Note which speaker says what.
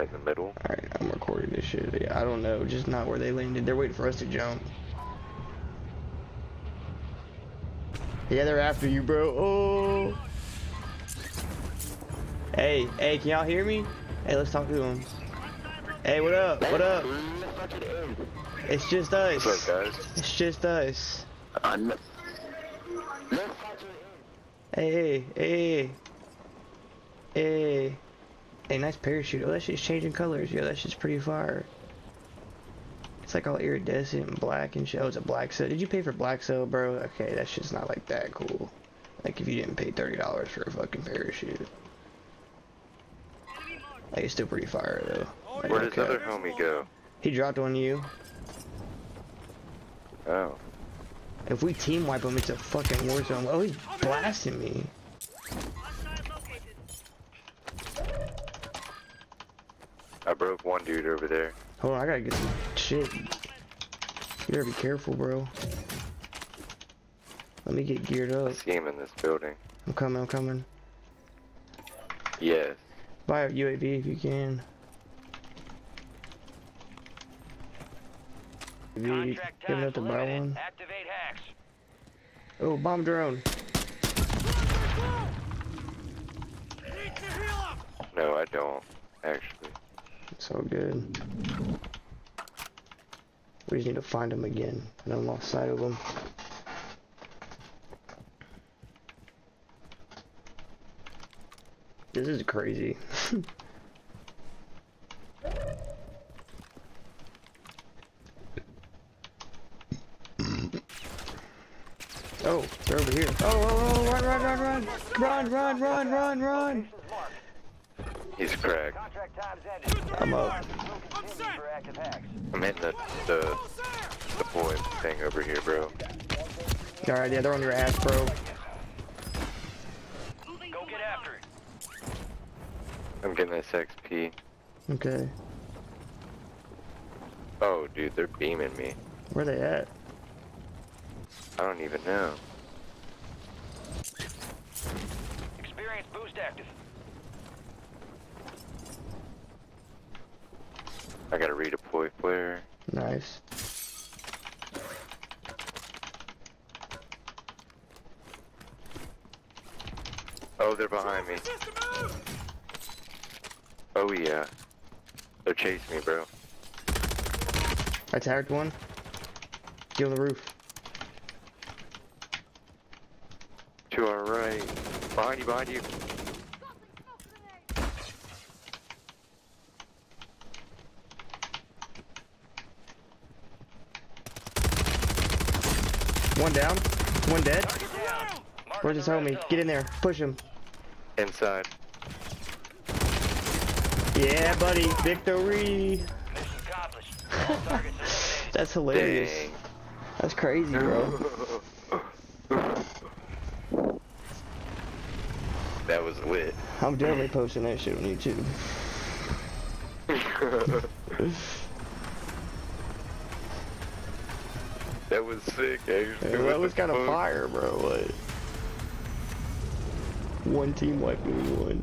Speaker 1: right in the middle.
Speaker 2: Alright, I'm recording this shit. I don't know, just not where they landed. They're waiting for us to jump. Yeah, they're after you, bro. Oh. Hey, hey, can y'all hear me? Hey, let's talk to them. Hey, what up? What up? It's just us.
Speaker 1: What's up, guys?
Speaker 2: It's just us.
Speaker 1: I'm...
Speaker 2: Hey, hey, hey. Hey. Hey, nice parachute. Oh, that shit's changing colors. Yo, that shit's pretty fire. It's like all iridescent and black and shit. Oh, it's a BlackCell. Did you pay for BlackCell, bro? Okay, that shit's not like that cool. Like if you didn't pay $30 for a fucking parachute. Like it's still pretty fire though. Like,
Speaker 1: Where does
Speaker 2: okay.
Speaker 1: other homie go?
Speaker 2: He dropped on you.
Speaker 1: Oh.
Speaker 2: If we team wipe him, it's a fucking war zone. Oh, he's blasting me.
Speaker 1: I broke one dude over there.
Speaker 2: Hold on, I gotta get some shit. You better be careful, bro. Let me get geared
Speaker 1: I
Speaker 2: up.
Speaker 1: see him in this building.
Speaker 2: I'm coming, I'm coming.
Speaker 1: Yes.
Speaker 2: Buy a UAV if you can. UAV,
Speaker 3: Contract
Speaker 2: give
Speaker 3: time
Speaker 2: enough to buy one.
Speaker 3: Activate hacks.
Speaker 2: Oh, bomb drone.
Speaker 1: No, I don't. Actually.
Speaker 2: It's all good. We just need to find him again. I don't lost sight of him. This is crazy. oh, they're over here. Oh, oh, oh, run, run, run, run! Run, run, run, run, run!
Speaker 1: He's cracked.
Speaker 3: Contract time's ended.
Speaker 2: I'm up.
Speaker 3: Will continue for active hacks.
Speaker 1: I'm hitting the, the, the boy thing over here, bro.
Speaker 2: Alright, yeah, they're on your ass, bro.
Speaker 3: Go get after it.
Speaker 1: I'm getting this XP.
Speaker 2: Okay.
Speaker 1: Oh, dude, they're beaming me.
Speaker 2: Where are they at?
Speaker 1: I don't even know.
Speaker 3: Experience boost active.
Speaker 1: I gotta redeploy flare.
Speaker 2: Nice.
Speaker 1: Oh, they're behind me. Oh, yeah. They're chasing me, bro.
Speaker 2: I tagged one. Get on the roof.
Speaker 1: To our right. Behind you, behind you.
Speaker 2: One down. One dead.
Speaker 3: Target down. Mark
Speaker 2: Where's his homie? Get in there. Push him.
Speaker 1: Inside.
Speaker 2: Yeah, buddy. Victory.
Speaker 3: Mission accomplished. All targets eliminated.
Speaker 2: That's hilarious.
Speaker 1: Dang.
Speaker 2: That's crazy, bro.
Speaker 1: that was lit.
Speaker 2: I'm definitely posting that shit on YouTube.
Speaker 1: that was sick, actually. What
Speaker 2: that was kind of fire, bro. What? One team wiping one.